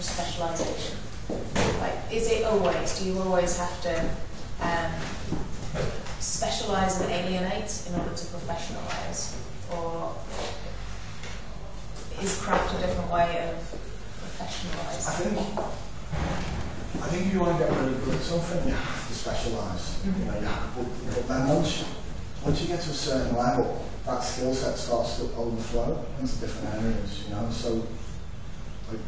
from specialisation? Like, is it always? Do you always have to um, specialise and alienate in order to professionalise, or is craft a different way of professionalising? I think, I think if you want to get really good at something, you have to specialise. You know, you have, but, but then once, once you get to a certain level, that skill set starts to overflow into different areas, you know. So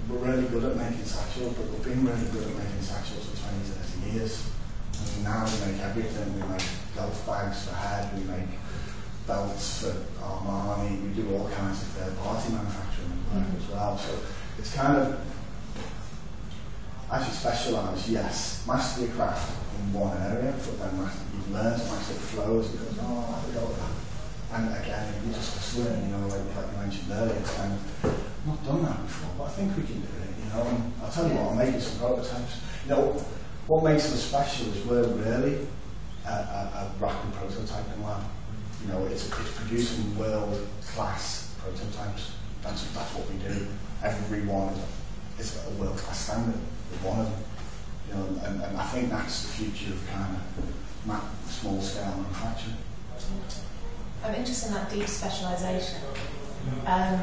we're really good at making satchels, but we've been really good at making satchels for 20, 30 years. And now we make everything. We make golf bags for head, we make belts for Armani, we do all kinds of third party manufacturing as well. So it's kind of as you specialise, yes, master your craft in one area, but then master, you've learned to master the flows and goes, oh, I forgot that. And again, you just swim, you know, like, like you mentioned earlier, I've not done that before, but I think we can do it, you know. And I'll tell you what, I'm making some prototypes. You know, what makes us special is we're really a, a, a rapid prototyping lab. You know, it's, it's producing world-class prototypes. That's, that's what we do. Every one is a, is a world-class standard, one of them. You know, and, and I think that's the future of kind of small-scale manufacturing. I'm interested in that deep specialisation. Um,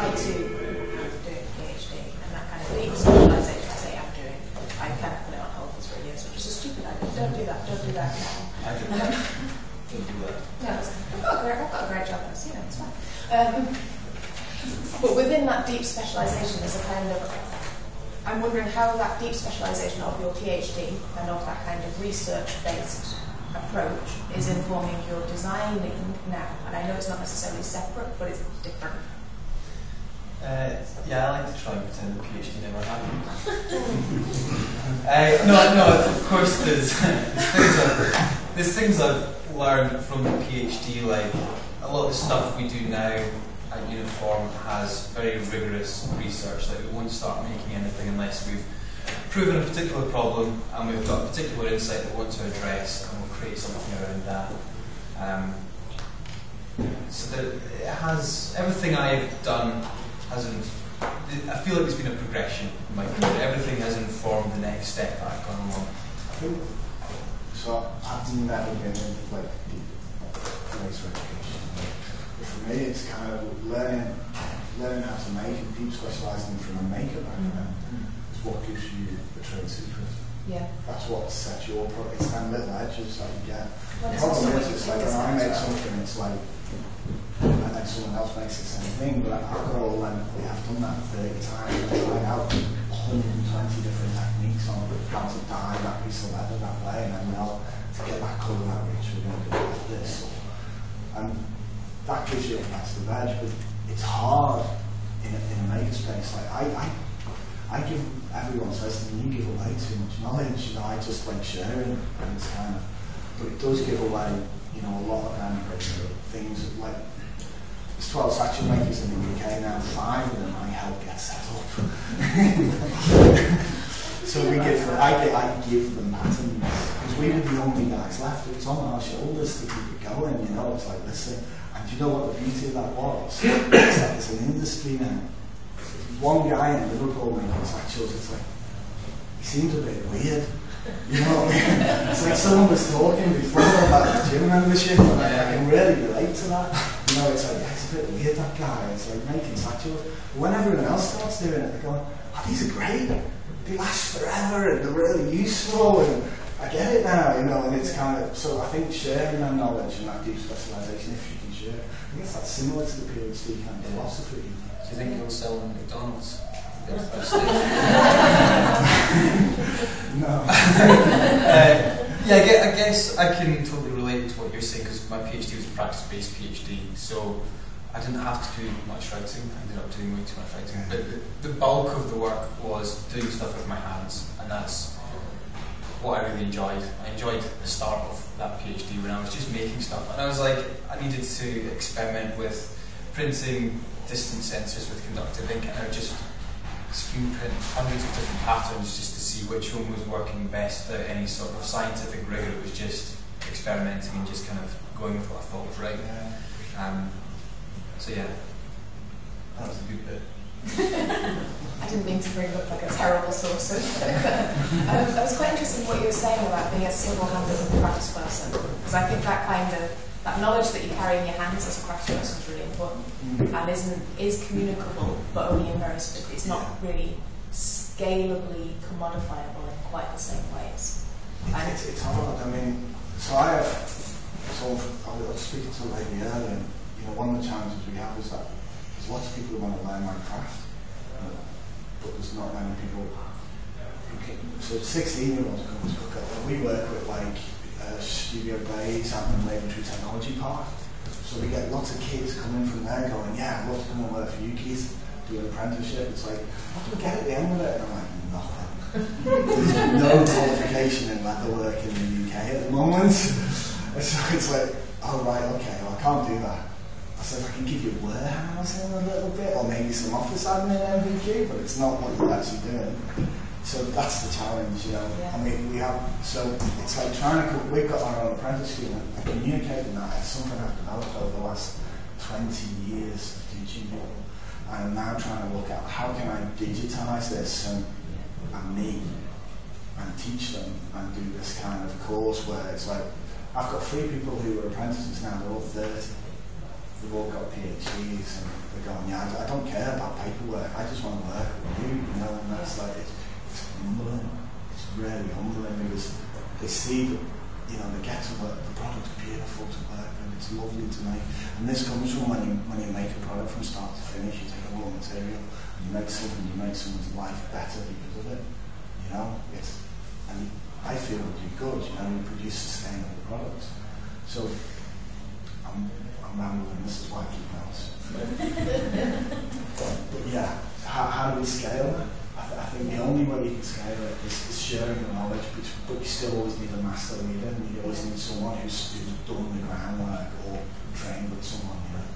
I too am doing a PhD and that kind of deep specialisation I say I'm doing. I kind of put it on hold for three years, which is a stupid idea. Don't do that. Don't do that now. I do that. Don't do that. No, I've got a great, I've got a great job. You know, it's fine. Um, but within that deep specialisation, there's a kind of I'm wondering how that deep specialisation of your PhD and of that kind of research-based approach is informing your designing now. And I know it's not necessarily separate, but it's different. Uh, yeah, I like to try and pretend the PhD never happened. uh, no, no, of course there's, there's, things I've, there's things I've learned from the PhD, like a lot of the stuff we do now at Uniform has very rigorous research. Like we won't start making anything unless we've proven a particular problem and we've got a particular insight that we want to address, and we'll create something around that. Um, so that it has everything I've done hasn't. I feel like it's been a progression in my career. Everything has informed the next step that I've gone along. I think so. I've never been in like deep education for me, it's kind of learning learning how to make and deep specialising from a maker background mm-hmm. is what gives you the trade secret. Yeah. That's what sets your product. It's kind of little edges that you get. Well, the problem is, it's like when I make something, it's like, and then someone else makes the same thing, but I've got all we have done that 30 times, and tried out 120 different techniques on how to dye that piece of leather that way, and then, well, to get that colour that rich, we're going to do like this. And that gives you a competitive edge, but it's hard in a, in a makerspace. Like I, I, I give everyone says to me, you give away too much knowledge. You know, I just like sharing, and it's kind of, but it does give away, you know, a lot of things like. There's 12 satchel makers in the UK now. Five of them I help get set up. so we give, I, give, I give them patterns because we were the only guys left. It was on our shoulders to keep it going. You know, it's like listen And do you know what the beauty of that was? it's like it's an industry now. One guy in Liverpool making satchels, it's like, he seems a bit weird. You know what I mean? It's like someone was talking before about the gym membership, and I, I can really relate to that. You know, it's like, weird, that guy. It's like making satchels. When everyone else starts doing it, they're going, oh, these are great. They last forever, and they're really useful, and I get it now, you know, and it's kind of, so I think sharing that knowledge and that deep specialisation, if you can share, I guess that's similar to the PhD kind of philosophy. Do you think you'll sell them at McDonald's? no. uh, yeah, I guess, I guess I can totally relate to what you're saying because my PhD was a practice-based PhD, so I didn't have to do much writing. I ended up doing way too much writing. But the, the bulk of the work was doing stuff with my hands, and that's what I really enjoyed. I enjoyed the start of that PhD when I was just making stuff. And I was like, I needed to experiment with printing distance sensors with conductive ink, and I would just screen print hundreds of different patterns just to see which one was working best without any sort of scientific rigor. It was just experimenting and just kind of going with what I thought was right. Yeah. Um, so yeah, that was a good bit. I didn't mean to bring up like a terrible source of. um, I was quite interested in what you were saying about being a single-handed crafts person, because I think that kind of that knowledge that you carry in your hands as a crafts person is really important, mm-hmm. and isn't is communicable, but only in very specific. It's not really scalably commodifiable in quite the same ways. And it's, it's hard. I mean, so I have. So I was speaking to a lady earlier. You know, one of the challenges we have is that there's lots of people who want to learn my craft but there's not many people. So 16 year olds come to cook up. We work with like uh, Studio Bays out in Tree Technology Park. So we get lots of kids coming from there going, yeah, I'd love to come and work for you kids, do an apprenticeship. It's like, what do we get at the end of it? And I'm like, nothing. There's no qualification in leather work in the UK at the moment. so it's like, oh right, okay, well I can't do that. I said, I can give you warehousing a little bit, or maybe some office admin NVQ, but it's not what you're actually doing. So that's the challenge, you know. Yeah. I mean, we have, so it's like trying to, we've got our own apprentice scheme, and communicating that is something I've developed over the last 20 years of teaching people. I'm now trying to look at how can I digitize this and, and me and teach them and do this kind of course where it's like, I've got three people who are apprentices now, they're all 30 we've all got PhDs and they're going, yeah, I, don't care about paperwork, I just want to work with you, you know, and that's like, it's, it's humbling, it's really humbling because they see that, you know, they get to work, the product's beautiful to work and it's lovely to make. And this comes from when you, when you make a product from start to finish, you take a raw material, and you make something, you make someone's life better because of it, you know, it's, and I feel you good, you know, you produce sustainable products. So, I'm I'm rambling, this is why I keep notes. but yeah, how, how do we scale it? I, th- I, think the only way you can scale it is, is sharing the knowledge, but, but you still always need a master leader, and you always need someone who's, who's done the groundwork or trained with someone, you know.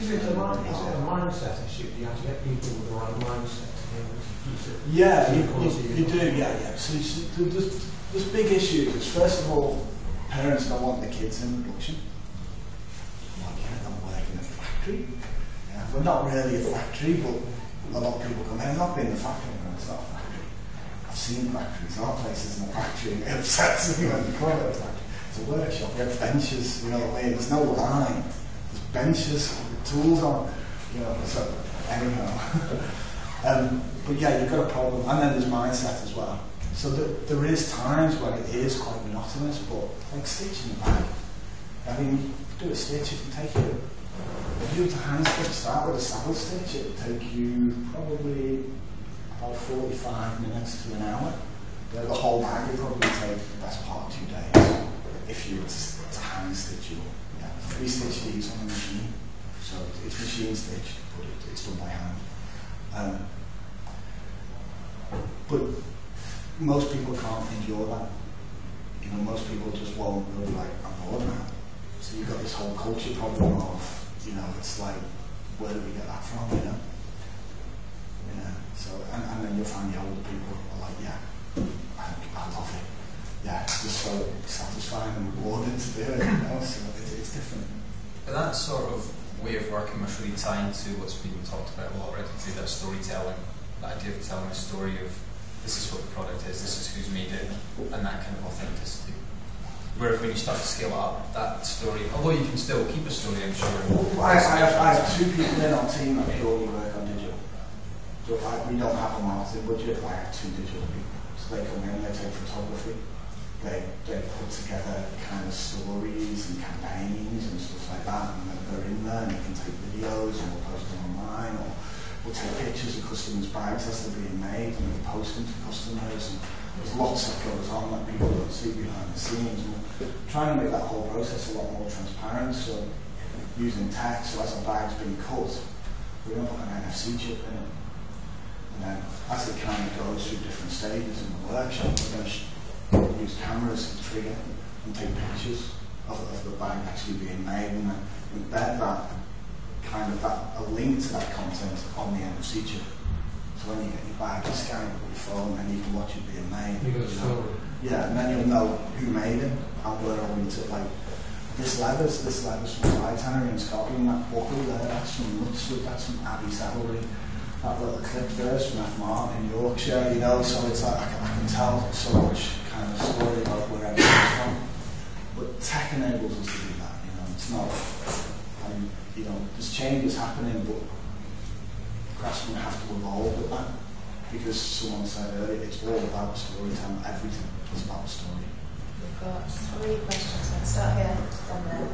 Is it, a, mind, is it a mindset issue? Do you have to get people with the right mindset to be able to keep it? Yeah, you, you, you do, yeah, yeah. So, so there's, there's big issues. First of all, parents don't want the kids in production factory. Yeah, we're not really a factory, but a lot of people come here. Not being a factory, it's not a factory. I've seen factories. Our place isn't a factory, and it upsets me when you call it a factory. It's a workshop. We have benches, you know what I mean? There's no line. There's benches with tools on, you know. So anyhow. um, but yeah, you've got a problem, and then there's mindset as well. So the, there is times when it is quite monotonous, but like stitching the bag. I mean, do a stitch, it can take you if you were to hand stitch, start with a saddle stitch, it would take you probably about 45 minutes to an hour. The, whole bag would probably take the best part of two days if you were to, hand stitch it. Yeah, three stitch these on the machine. So it's machine stitched, but it, it's done by hand. Um, but most people can't endure that. You know, most people just won't. Be like, I'm bored now. So you've got this whole culture problem of you know, it's like, where do we get that from, you know? Yeah, so, and, and then you'll find the older people are like, yeah, I, I love it. Yeah, it's just so satisfying and rewarding to do it, you know, so it's, it's different. But that sort of way of working must really tie into what's been talked about a lot already today, that storytelling, that idea of telling a story of this is what the product is, this is who's made it, and that kind of authenticity. Where when you start to scale up that story, although you can still keep a story, I'm sure. Well, I, I, have, I have two people in our team that purely work on digital. So I, we don't have a marketing budget, I have two digital people. So they come in, they take photography, they, they put together kind of stories and campaigns and stuff like that, and they're in there and they can take videos and we'll post them online, or we'll take pictures of customers' bags as they're being made and we'll post them to customers. And, there's lots that goes on that people don't see behind the scenes. And trying to make that whole process a lot more transparent. So using text, so as a bag's being cut, we're going to put an NFC chip in it. And then as it kind of goes through different stages in the workshop, we're going to use cameras to trigger and take pictures of, of the bag actually being made and then embed that kind of that a link to that content on the NFC chip. When you get your bag, you scan it with your phone and you can watch it being made. You got know? Yeah, and then you'll know who made it and where all to like this leather's this leather's from Fly Tannery in Scotland, that buckle there, that's from Lutsford, that's from Abbey Saddlery. that little clip there from F. Martin in Yorkshire, you know, so it's like I can, I can tell so much kind of story about where comes from. But tech enables us to do that, you know, it's not, and, you know, there's changes happening, but That's going have to evolve with that. Because someone said earlier, it's all about the story time. Everything is about story. We've got three questions. Let's start here, then there.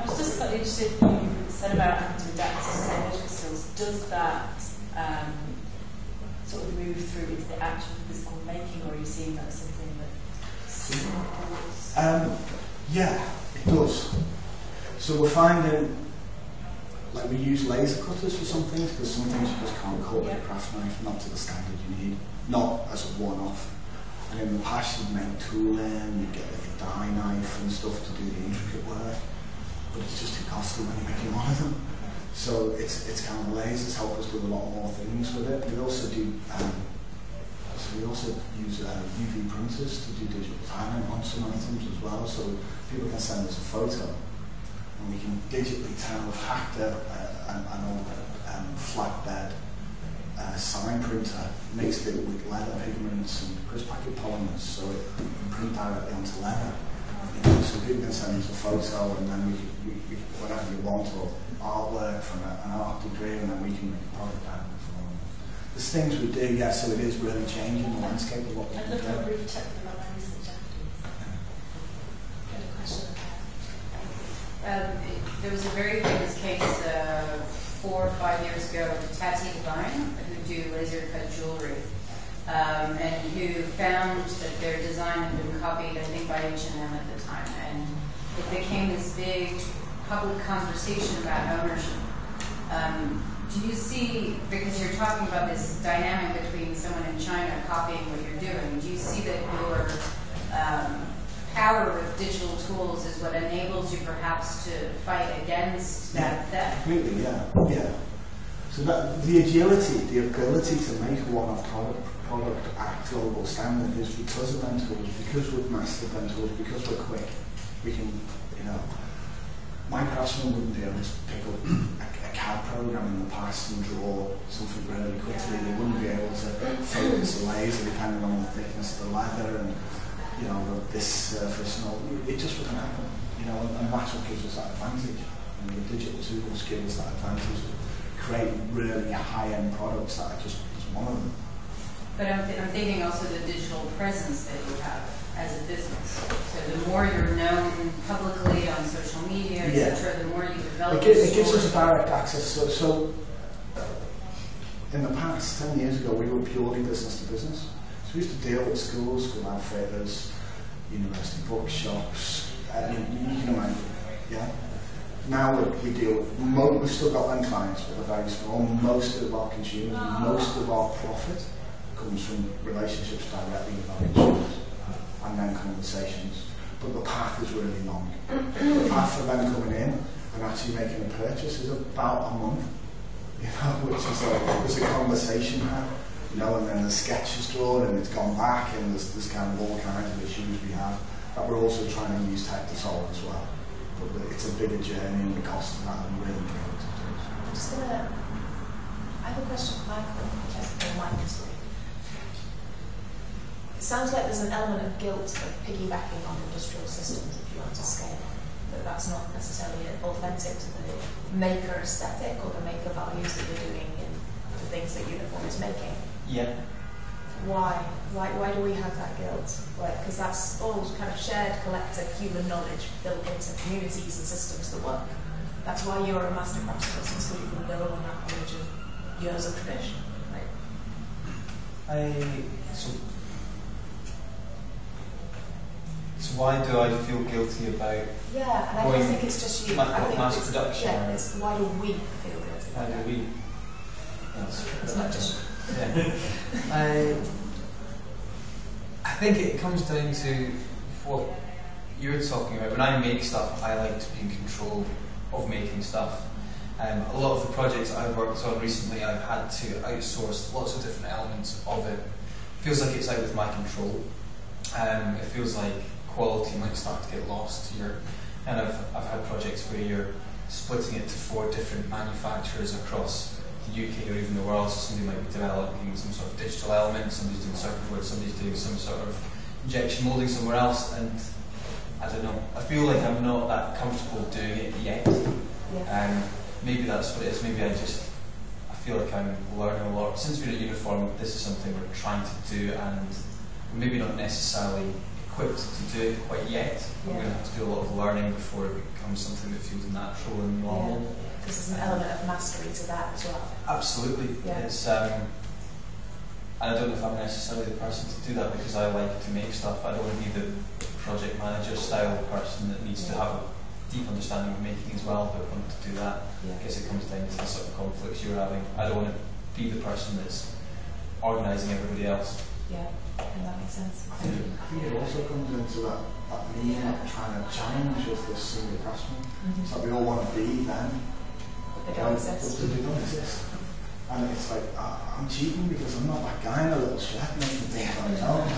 I was just slightly interested in you said about active adaptive psychological skills. Does that um, sort of move through into the actual physical making, or are you seeing that as something that... Um, yeah, it does. So we're finding Like we use laser cutters for some things because some things you just can't cut with a craft knife, not to the standard you need, not as a one-off. And in the past you'd make tooling, you'd get like a die knife and stuff to do the intricate work, but it's just too costly when you're making one of them. So it's, it's kind of lasers help us do a lot more things with it. We also do, um, so we also use uh, UV printers to do digital timing on some items as well, so people can send us a photo and we can digitally tell if hacked a, uh, an, old um, flatbed uh, sign printer mixed it with leather pigments and crisp packet polymers, so it can print directly onto leather. You know, so people can send us a photo and then we, we, we whatever you want or artwork from a, an art degree and then we can make a product out of it. There's things we do, yeah, so it is really changing the landscape of what we I can look at do. really technical analysis afterwards. Got a question there. Um, was a very famous case uh, four or five years ago of Tatty Devine, who do laser cut jewelry, um, and who found that their design had been copied, I think, by H&M at the time, and it became this big public conversation about ownership. Um, do you see, because you're talking about this dynamic between someone in China copying what you're doing, do you see that your um, power of digital tools is what enables you perhaps to fight against that theft? Completely, yeah, yeah. So that, the agility, the ability to make a one-off product, product at global standard is because of them tools, because we've mastered them tools, because we're quick. We can, you know, my craftsman wouldn't be able to pick up a, a CAD program in the past and draw something really quickly. They wouldn't be able to focus a laser depending on the thickness of the leather and, you know, this surface and all. It just wouldn't happen, you know, and, and that's what gives us that advantage. And the digital tools give us that advantage to create really high-end products that are just, just one of them. But I'm, th- I'm thinking also the digital presence that you have as a business. So the more you're known publicly on social media, et Yeah. cetera, the more you develop It, gives, it gives us direct access. So, so, uh, in the past, 10 years ago, we were purely business to business. So we used to deal with schools, school out feathers, university bookshops, I you, you can imagine, yeah. Now we, we deal with, mo- we've still got them clients, but they're very small. Most of our consumers, ah. most of our profit comes from relationships directly with our consumers uh, and then conversations. But the path is really long. the path for them coming in and actually making a purchase is about a month. You know, which is like, it's a conversation had. You know, and then the sketch is drawn and it's gone back and there's, there's kind of all kinds of issues we have that we're also trying to use tech to solve as well. But it's a bigger journey and the cost of that and really important to do. I'm just gonna. I have a question for Michael. Or Mike, sorry. It sounds like there's an element of guilt of piggybacking on industrial systems if you want to scale. That that's not necessarily authentic to the maker aesthetic or the maker values that you're doing in the things that Uniform is making. Yeah. Why? Why, why do we have that guilt? Because that's all kind of shared collective human knowledge built into communities and systems that work. That's why you're a master crafts person, so you can build on that knowledge of years of tradition. Right? I so so why do I feel guilty about Yeah, and I don't think it's just you. I think mass it's, production Yeah, it's why do we feel guilty? about do we? That's, It's not just yeah. I I think it comes down to what you're talking about. When I make stuff, I like to be in control of making stuff. Um, a lot of the projects I've worked on recently, I've had to outsource lots of different elements of it. Feels like it's out of my control. Um, it feels like quality might start to get lost here. And I've, I've had projects where you're splitting it to four different manufacturers across the UK or even the world. So somebody might be developing some sort of digital element, somebody's doing circuit board, somebody's doing some sort of injection molding somewhere else, and I don't know. I feel like I'm not that comfortable doing it yet. Yeah. Um, maybe that's what it is. Maybe I just I feel like I'm learning a lot. Since we're at uniform, this is something we're trying to do, and maybe not necessarily equipped to do it quite yet. Yeah. We're going to have to do a lot of learning before it becomes something that feels natural and normal. Because there's an element of mastery to that as well. Absolutely. Yeah. It's um, and I don't know if I'm necessarily the person to do that because I like to make stuff. I don't want to be the project manager style person that needs to have a deep understanding of making as well. But want to do that. Yeah. I guess it comes down to the sort of conflicts you're having. I don't want to be the person that's organising everybody else. Yeah, and that makes sense. I think, I think it also comes into that, that me not trying to challenge as this single craftsman. It's like we all want to be them. They don't exist. But they don't exist. And it's like, uh, I'm cheating because I'm not that guy in a little shed making things on his own.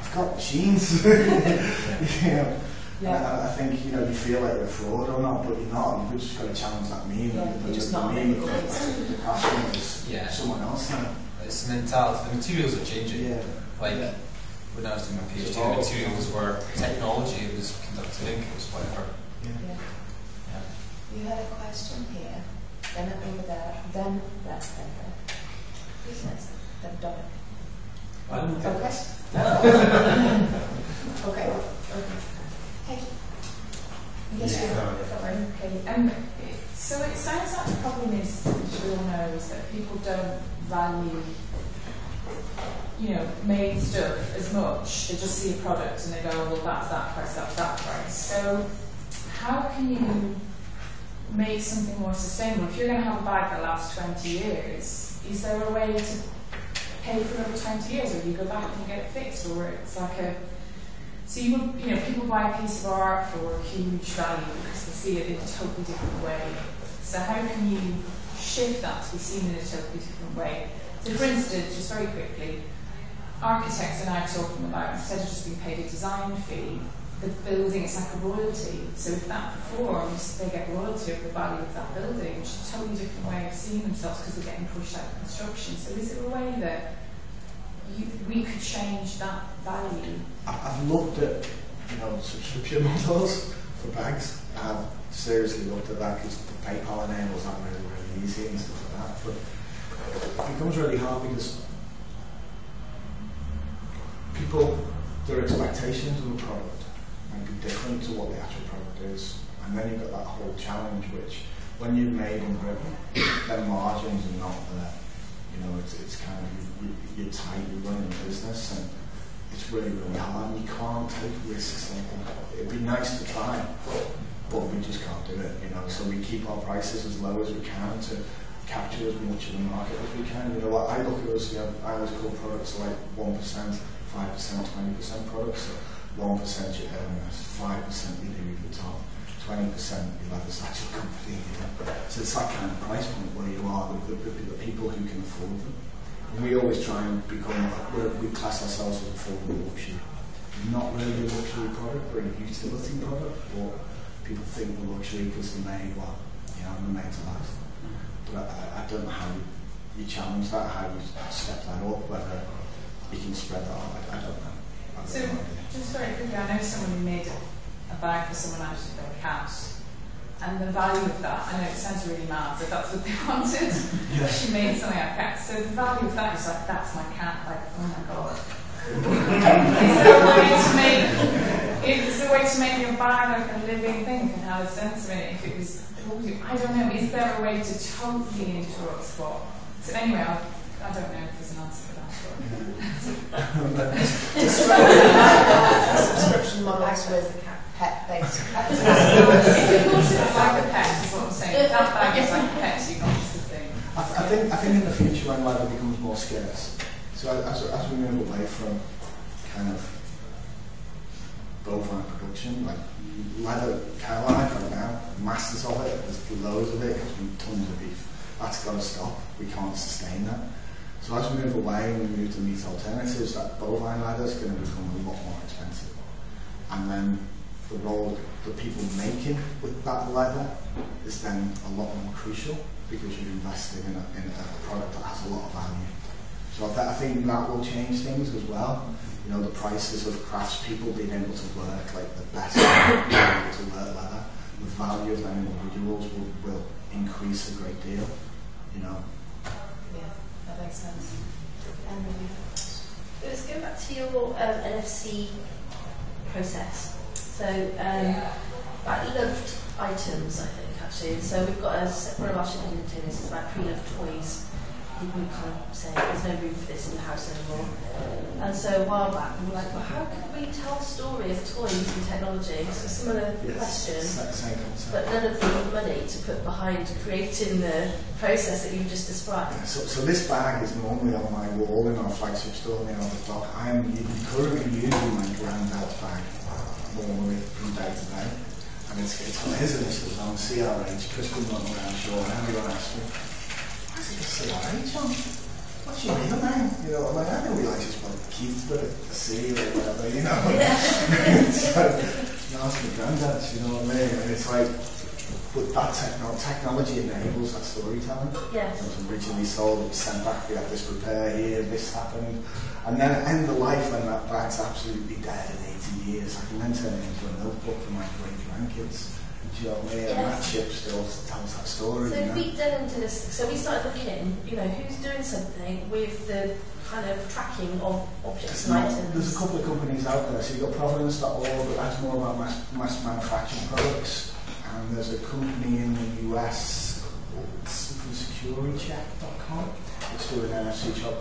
I've got machines. you know. Yeah. And I, I think, you know, you feel like you're a fraud or not, but you're not. You've just got to challenge that me. Yeah, you're just not me making of the craftsman is Yeah. someone else now. It's the mentality. The materials are changing. Yeah. Like Yeah. when I was doing my PhD, the materials were technology. It was conductive ink. It was whatever. Yeah. Yeah. Yeah. You had a question here, then over there, then there, then there. Who's next? Then Dominic. Okay. okay. Okay. Hey. Yes. Don't worry. Okay. Um, so it sounds like the problem is, as you all know, is that people don't value, you know, made stuff as much. They just see a product and they go, well, that's that price, that's that price. So how can you make something more sustainable? If you're going to have a bag that lasts 20 years, is there a way to pay for another 20 years, or you go back and you get it fixed, or it's like a so you would, you know, people buy a piece of art for huge value because they see it in a totally different way. So how can you shift that to be seen in a totally different way? So for instance, just very quickly, architects are now talking about instead of just being paid a design fee, the building is like a royalty. So if that performs, they get royalty of the value of that building, which is a totally different way of seeing themselves because they're getting pushed out of construction. So is there a way that you, we could change that value? I've looked at, you know, subscription models for bags. I've seriously looked at that because the PayPal enables that really, really easy and stuff like that. But it becomes really hard because people, their expectations of the product different to what the actual product is. And then you've got that whole challenge which, when you're made in Britain, then margins are not there. You know, it's, it's kind of, you, you're tight, you're running a business and it's really, really hard and you can't take risks like. It'd be nice to try, but we just can't do it, you know. So we keep our prices as low as we can to capture as much of the market as we can. You know, I look at us, you know, I always call products like 1%, 5%, 20% products. So 1% you're earning us, 5% you do with the top, 20% you let us actually company. You know? So it's that kind of price point where you are, the, the, the, the people who can afford them. And we always try and become, we class ourselves as affordable luxury. Not really a luxury product, we're a utility product, but people think we're luxury because they're made, well, you know, they're made to last. But I, I don't know how you, you challenge that, how you step that up, whether you can spread that out, I, I don't know. So, just very quickly, I know someone who made a, bag for someone out of their cat, and the value of that, I know it sounds really mad, but that's what they wanted. She made something out of cat. So the value of that is like, that's my cat, like, oh my god. is there a way to make, is there a way to make your bag like a living thing and have a sense of it if it was, I don't know, is there a way to totally interrupt what? So anyway, I'll, I don't know if there's Description models with pet-based practices. like a pet is what I'm saying. That bag is like a pet, so you've just the thing. I, th I, think, I think in the future when leather becomes more scarce, so as, as we move away from kind of bovine production, like leather cowhide right now, masses of it, there's loads of it, because we tons of beef. That's got to stop. We can't sustain that. So as we move away and we move to meat alternatives, that bovine leather is going to become a lot more expensive. And then the role the people making with that leather is then a lot more crucial. because you're investing in a, in a product that has a lot of value. So I think that will change things as well. You know, the prices of craftspeople being able to work like the best being able to work leather, the value of them individuals will, will increase a great deal. You know. Yeah, that makes sense. Um, let's go back to your um, NFC process. So um, like loved items, I think, actually. So we've got a separate of our shipping containers, it's about pre-loved toys and we can't say there's no room for this in the house anymore. And so a while back, we were like, well, how can we tell a story of toys and technology? So similar yes, questions, but none of the money to put behind creating the process that you've just described. Yeah, so, so this bag is normally on my wall in our flagship store near the dock. I am currently using my granddad's bag uh, normally from day to day. And it's, it's on his initials on CRH, Crispin Monroe Shore, and everyone asked me. CRH on? What's your real name? You know, I'm like, I didn't realise it's like Keith with a C or whatever, you know. so, you ask my granddad, you know what I mean? And it's like, but that techno- technology enables that storytelling. Yes. It was originally sold, it was sent back, we had this repair here, this happened. And then the end of life, when that bag's absolutely dead in 80 years, I can then turn it into a notebook for my great grandkids. your and that chip still tells that story. So you know? we dug into this, so we started looking in, you know, who's doing something with the kind of tracking of objects and items. There's a couple of companies out there, so you've got Providence.org, but that's more about mass, mass manufacturing products, and there's a company in the US called SecurityCheck.com that's doing NFC chop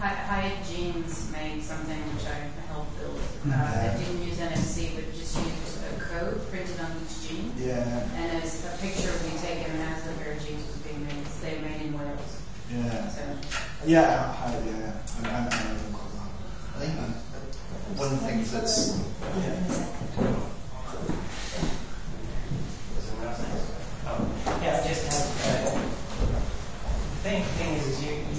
Hy- Hygiene's made something which I helped build. Uh, Yeah. It didn't use NFC, but just used a code printed on each jean. Yeah, And as a picture would be taken as the pair of jeans was being made, they were made in Wales. yeah. So Yeah, I, yeah. I don't call that. I think one of the things that's Oh, yeah, I just have. Uh, the thing, thing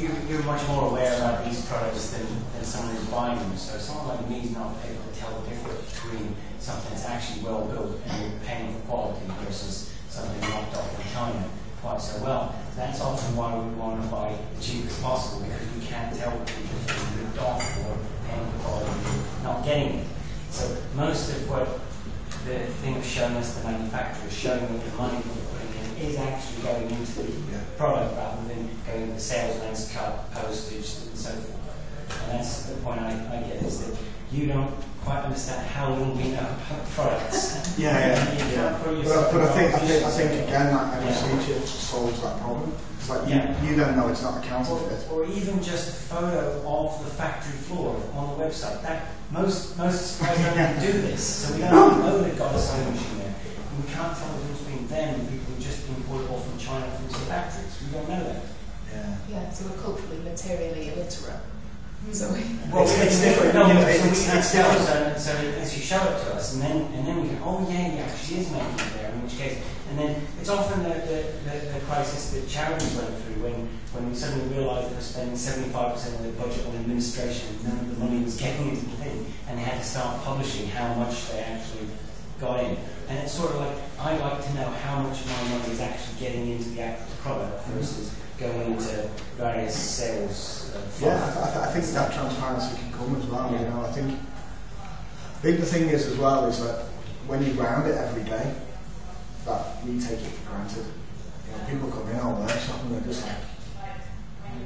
is, is you, you, you're much more aware about these products than, than someone who's buying them. So someone like me is not able to tell the difference between something that's actually well built and you're paying for quality versus something knocked off in China quite so well. That's often why we want to buy the cheapest possible because we can't tell the difference between ripped off or paying for quality and not getting it. So most of what the thing of showing us the manufacturer is showing that the money that we're putting in is actually going into the product rather than going into the sales lens cut, postage, and so forth. And that's the point I, I get is that you don't quite understand how little we know about products. Yeah, yeah. Can't But, I in think, I think, I think to- again that Yeah. NFC solves that problem. It's like you, Yeah. you don't know it's not a counterfeit. Or, or even just a photo of the factory floor on the website. That most most suppliers don't do this, so we don't know they've got a sewing machine there. And we can't tell the difference between them and people who just import off from China from some factories. We don't know that. Yeah. Yeah, so we're culturally, materially illiterate. So we, Well, It's- it's different, No, you know, so it's- we it's different. So, so as you show it to us, and then and then we go, oh yeah, yeah, she is making it there. In which case, and then it's often the the, the, the crisis that charities went through when when we suddenly realised they were spending seventy five percent of their budget on administration, and none of the money was getting into the thing, and they had to start publishing how much they actually got in. And it's sort of like I like to know how much of my money is actually getting into the actual product versus going into various sales. Uh, Yeah, I, th- I, think that transparency can come as well. You know, I think. I think the thing is as well is that when you round it every day, that we take it for granted. You know, people come in our workshop and they're just like,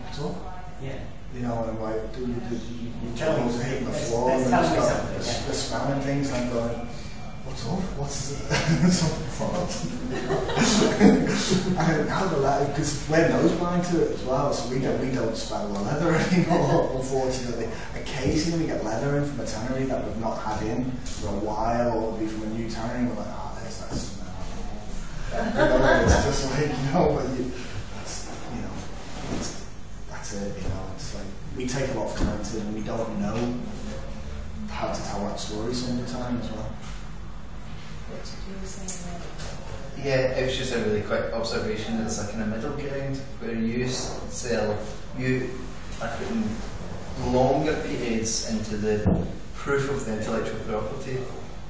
"What's up?" yeah. You know, and I'm like, do you, you, you Tell me toes hitting the floor that's and telling me just got- something, they're, yeah. they're smelling things and I'm going, what's up? What's something fault? and how the leather, because we're nose blind to it as well, so we don't, we don't smell the leather anymore, unfortunately. Occasionally we get leather in from a tannery that we've not had in for a while, or it'll be from a new tannery, and we're like, oh, there's that smell. you know, it's just like, you know, but you, that's, you know, it's, that's it, you know, it's like, we take a lot for granted and we don't know how to tell that story time as well. You were saying. Yeah, it was just a really quick observation. It's like in of middle ground where you sell, you are putting longer periods into the proof of the intellectual property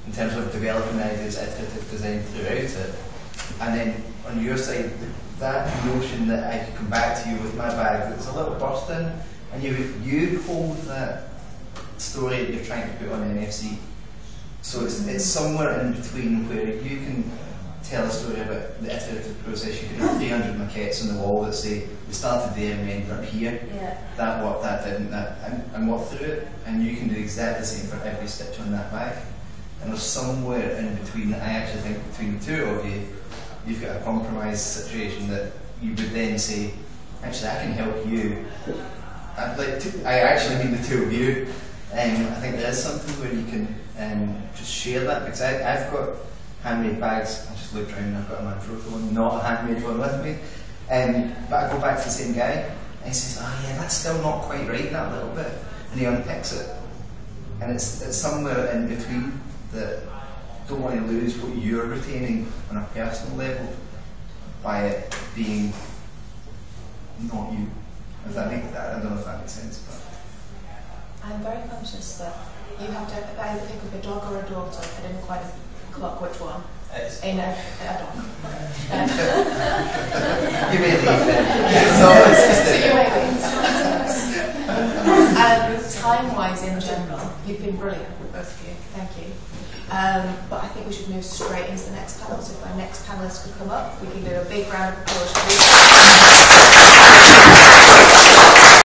in terms of developing ideas, iterative design throughout it. and then on your side, that notion that I could come back to you with my bag that's a little bursting, and you you hold that story that you're trying to put on NFC. So it's, it's somewhere in between where you can tell a story about the iterative process. You could have 300 maquettes on the wall that say, we started there and we ended up here. Yeah. That worked, that didn't, that, and, and walk through it. And you can do exactly the same for every stitch on that bag. And there's somewhere in between that I actually think between the two of you, you've got a compromise situation that you would then say, actually, I can help you. I'd like to, I actually mean the two of you. Um, I think there is something where you can um, just share that because I, I've got handmade bags. I just looked around and I've got a Manfrotto one, not a handmade one with me. Um, but I go back to the same guy and he says, oh yeah, that's still not quite right, that little bit. And he unpicks it. And it's, it's somewhere in between that don't want to lose what you're retaining on a personal level by it being not you. If that make, I don't know if that makes sense. But. I'm very conscious that you have to either pick up a dog or a daughter. I didn't quite clock which one. Uh, it's a, a dog. you may leave then. so, so you may leave. um, time-wise in general, you've been brilliant, both of you. Thank you. Um, but I think we should move straight into the next panel. So if our next panelist could come up, we can do a big round of applause.